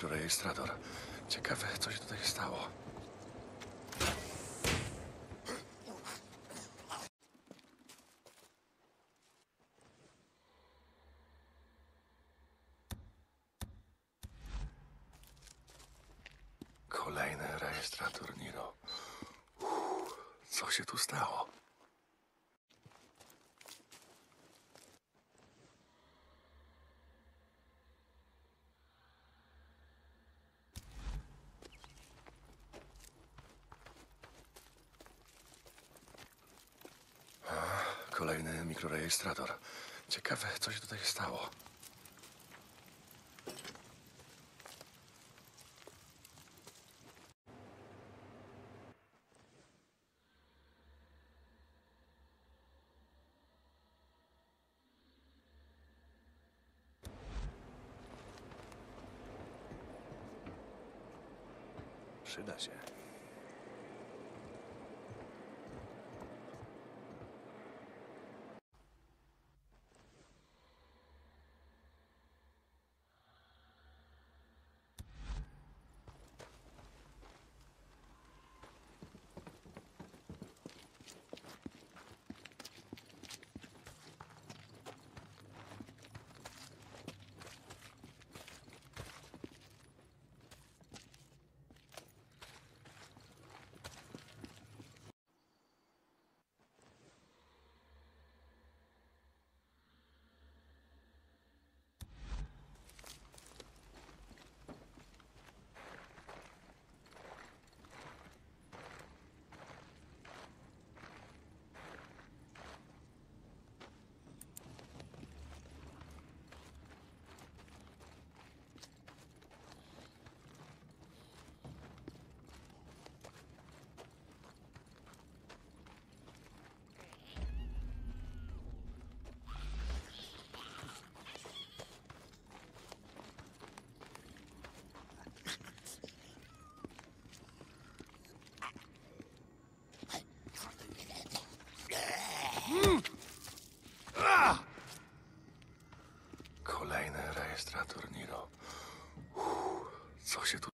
mikrorejestrator. Ciekawe, co się tutaj stało. Kolejny rejestrator Niro. Uff, co się tu stało? Kolejny mikrorejestrator. Ciekawe, co się tutaj stało. Przyda się. rejestrator Niro. Uff, co się tu